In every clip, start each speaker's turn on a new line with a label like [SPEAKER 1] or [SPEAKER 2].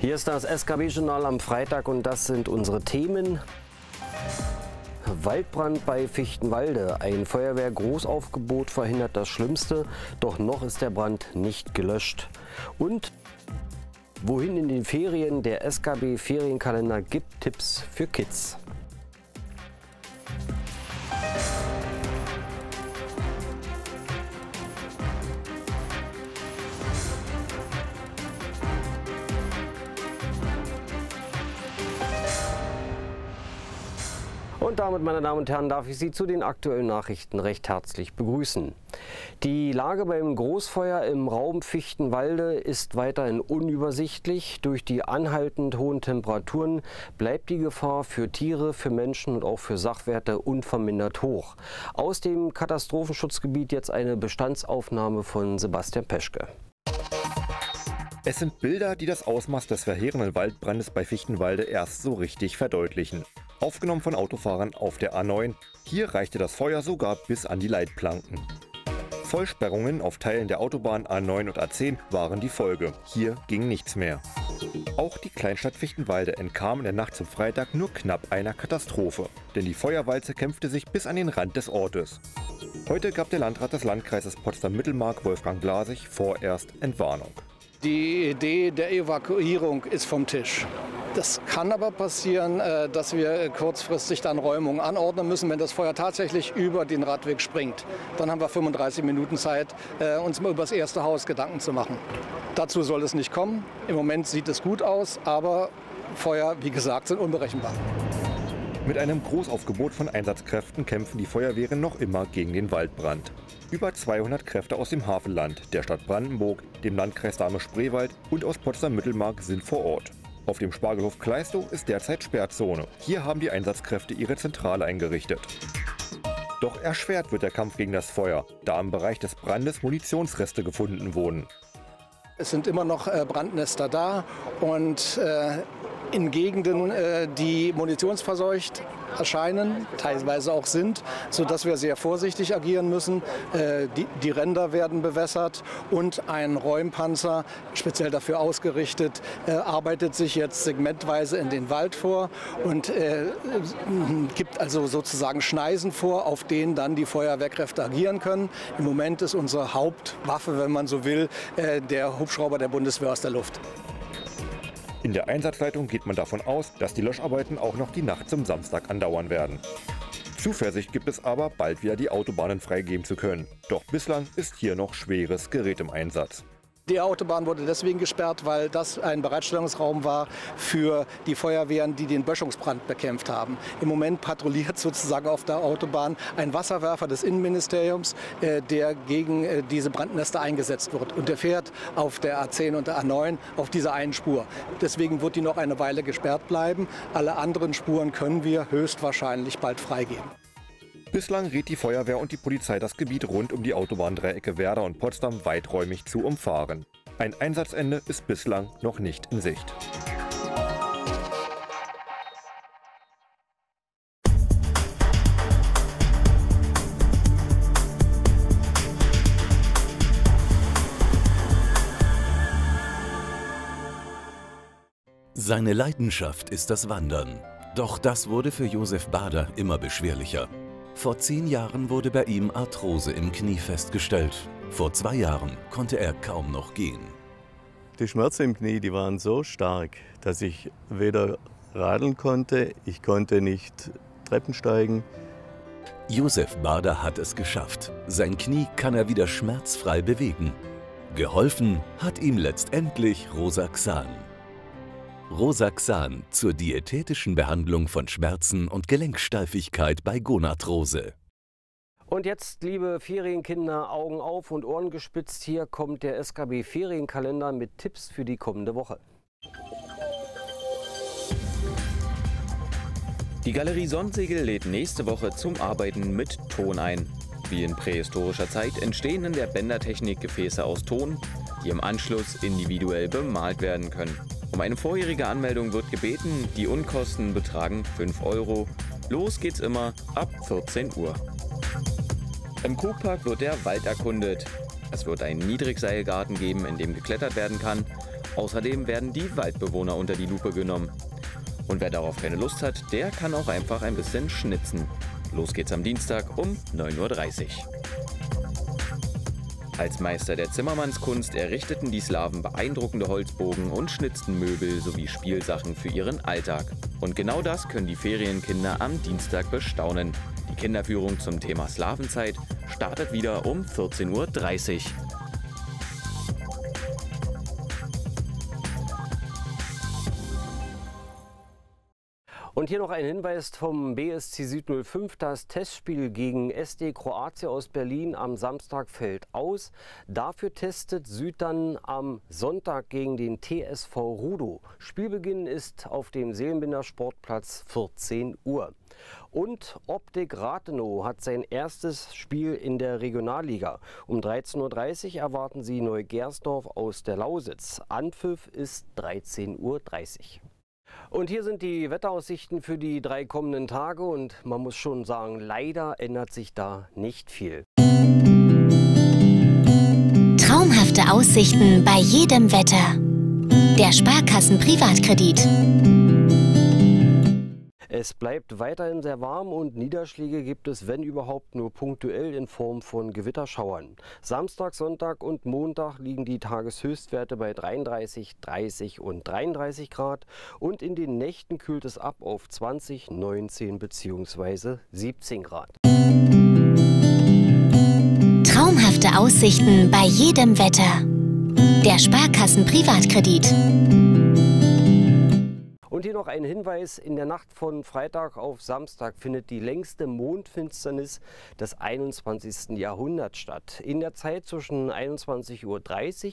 [SPEAKER 1] Hier ist das SKB-Journal am Freitag und das sind unsere Themen. Waldbrand bei Fichtenwalde. Ein Feuerwehr-Großaufgebot verhindert das Schlimmste, doch noch ist der Brand nicht gelöscht. Und wohin in den Ferien der SKB-Ferienkalender gibt Tipps für Kids. Und damit, meine Damen und Herren, darf ich Sie zu den aktuellen Nachrichten recht herzlich begrüßen. Die Lage beim Großfeuer im Raum Fichtenwalde ist weiterhin unübersichtlich. Durch die anhaltend hohen Temperaturen bleibt die Gefahr für Tiere, für Menschen und auch für Sachwerte unvermindert hoch. Aus dem Katastrophenschutzgebiet jetzt eine Bestandsaufnahme von Sebastian Peschke.
[SPEAKER 2] Es sind Bilder, die das Ausmaß des verheerenden Waldbrandes bei Fichtenwalde erst so richtig verdeutlichen. Aufgenommen von Autofahrern auf der A9. Hier reichte das Feuer sogar bis an die Leitplanken. Vollsperrungen auf Teilen der Autobahn A9 und A10 waren die Folge. Hier ging nichts mehr. Auch die Kleinstadt Fichtenwalde entkam in der Nacht zum Freitag nur knapp einer Katastrophe. Denn die Feuerwalze kämpfte sich bis an den Rand des Ortes. Heute gab der Landrat des Landkreises Potsdam-Mittelmark, Wolfgang Glasig, vorerst Entwarnung.
[SPEAKER 3] Die Idee der Evakuierung ist vom Tisch. Das kann aber passieren, äh, dass wir kurzfristig dann Räumungen anordnen müssen, wenn das Feuer tatsächlich über den Radweg springt. Dann haben wir 35 Minuten Zeit, äh, uns mal über das erste Haus Gedanken zu machen. Dazu soll es nicht kommen. Im Moment sieht es gut aus, aber Feuer, wie gesagt, sind unberechenbar.
[SPEAKER 2] Mit einem Großaufgebot von Einsatzkräften kämpfen die Feuerwehren noch immer gegen den Waldbrand. Über 200 Kräfte aus dem Hafenland, der Stadt Brandenburg, dem Landkreis Dahme-Spreewald und aus Potsdam-Mittelmark sind vor Ort. Auf dem Spargelhof Kleistow ist derzeit Sperrzone. Hier haben die Einsatzkräfte ihre Zentrale eingerichtet. Doch erschwert wird der Kampf gegen das Feuer, da im Bereich des Brandes Munitionsreste gefunden wurden.
[SPEAKER 3] Es sind immer noch äh, Brandnester da und äh, in Gegenden, äh, die munitionsverseucht erscheinen, teilweise auch sind, sodass wir sehr vorsichtig agieren müssen. Äh, die, Ränder werden bewässert und ein Räumpanzer, speziell dafür ausgerichtet, äh, arbeitet sich jetzt segmentweise in den Wald vor und gibt also sozusagen Schneisen vor, auf denen dann die Feuerwehrkräfte agieren können. Im Moment ist unsere Hauptwaffe, wenn man so will, der Hubschrauber der Bundeswehr aus der Luft.
[SPEAKER 2] In der Einsatzleitung geht man davon aus, dass die Löscharbeiten auch noch die Nacht zum Samstag andauern werden. Zuversicht gibt es aber, bald wieder die Autobahnen freigeben zu können. Doch bislang ist hier noch schweres Gerät im Einsatz.
[SPEAKER 3] Die Autobahn wurde deswegen gesperrt, weil das ein Bereitstellungsraum war für die Feuerwehren, die den Böschungsbrand bekämpft haben. Im Moment patrouilliert sozusagen auf der Autobahn ein Wasserwerfer des Innenministeriums, äh, der gegen äh, diese Brandnester eingesetzt wird. Und der fährt auf der A10 und der A9 auf dieser einen Spur. Deswegen wird die noch eine Weile gesperrt bleiben. Alle anderen Spuren können wir höchstwahrscheinlich bald freigeben.
[SPEAKER 2] Bislang rät die Feuerwehr und die Polizei das Gebiet rund um die Autobahndreiecke Werder und Potsdam weiträumig zu umfahren. Ein Einsatzende ist bislang noch nicht in Sicht.
[SPEAKER 4] Seine Leidenschaft ist das Wandern. Doch das wurde für Josef Bader immer beschwerlicher. Vor zehn Jahren wurde bei ihm Arthrose im Knie festgestellt. Vor zwei Jahren konnte er kaum noch gehen.
[SPEAKER 5] Die Schmerzen im Knie, die waren so stark, dass ich weder radeln konnte, ich konnte nicht Treppen steigen.
[SPEAKER 4] Josef Bader hat es geschafft. Sein Knie kann er wieder schmerzfrei bewegen. Geholfen hat ihm letztendlich Rosaxan. Rosaxan zur diätetischen Behandlung von Schmerzen und Gelenksteifigkeit bei Gonarthrose.
[SPEAKER 1] Und jetzt, liebe Ferienkinder, Augen auf und Ohren gespitzt. Hier kommt der SKB Ferienkalender mit Tipps für die kommende Woche.
[SPEAKER 6] Die Galerie Sonnsegel lädt nächste Woche zum Arbeiten mit Ton ein. Wie in prähistorischer Zeit entstehen in der Bändertechnik Gefäße aus Ton, die im Anschluss individuell bemalt werden können. Um eine vorherige Anmeldung wird gebeten, die Unkosten betragen 5 Euro. Los geht's immer ab 14 Uhr. Im Krugpark wird der Wald erkundet. Es wird einen Niedrigseilgarten geben, in dem geklettert werden kann. Außerdem werden die Waldbewohner unter die Lupe genommen. Und wer darauf keine Lust hat, der kann auch einfach ein bisschen schnitzen. Los geht's am Dienstag um 9.30 Uhr. Als Meister der Zimmermannskunst errichteten die Slawen beeindruckende Holzbogen und schnitzten Möbel sowie Spielsachen für ihren Alltag. Und genau das können die Ferienkinder am Dienstag bestaunen. Die Kinderführung zum Thema Slawenzeit startet wieder um 14.30 Uhr.
[SPEAKER 1] Und hier noch ein Hinweis vom BSC Süd 05. Das Testspiel gegen SD Kroatien aus Berlin am Samstag fällt aus. Dafür testet Süd dann am Sonntag gegen den TSV Rudo. Spielbeginn ist auf dem Seelenbinder Sportplatz 14 Uhr. Und Optik Rathenow hat sein erstes Spiel in der Regionalliga. Um 13.30 Uhr erwarten sie Neugersdorf aus der Lausitz. Anpfiff ist 13.30 Uhr. Und hier sind die Wetteraussichten für die drei kommenden Tage und man muss schon sagen, leider ändert sich da nicht viel.
[SPEAKER 7] Traumhafte Aussichten bei jedem Wetter. Der Sparkassen Privatkredit.
[SPEAKER 1] Es bleibt weiterhin sehr warm und Niederschläge gibt es, wenn überhaupt, nur punktuell in Form von Gewitterschauern. Samstag, Sonntag und Montag liegen die Tageshöchstwerte bei 33, 30 und 33 Grad und in den Nächten kühlt es ab auf 20, 19 bzw. 17 Grad.
[SPEAKER 7] Traumhafte Aussichten bei jedem Wetter. Der Sparkassen Privatkredit.
[SPEAKER 1] Noch ein Hinweis, in der Nacht von Freitag auf Samstag findet die längste Mondfinsternis des 21. Jahrhunderts statt. In der Zeit zwischen 21.30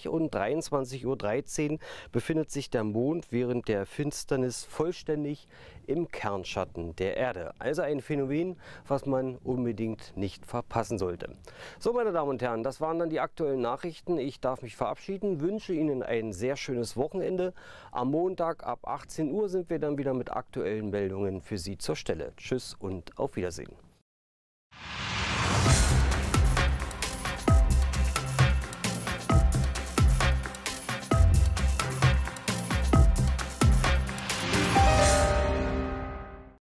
[SPEAKER 1] Uhr und 23.13 Uhr befindet sich der Mond während der Finsternis vollständig im Kernschatten der Erde. Also ein Phänomen, was man unbedingt nicht verpassen sollte. So, meine Damen und Herren, das waren dann die aktuellen Nachrichten. Ich darf mich verabschieden, wünsche Ihnen ein sehr schönes Wochenende. Am Montag ab 18 Uhr sind wir dann wieder mit aktuellen Meldungen für Sie zur Stelle. Tschüss und auf Wiedersehen.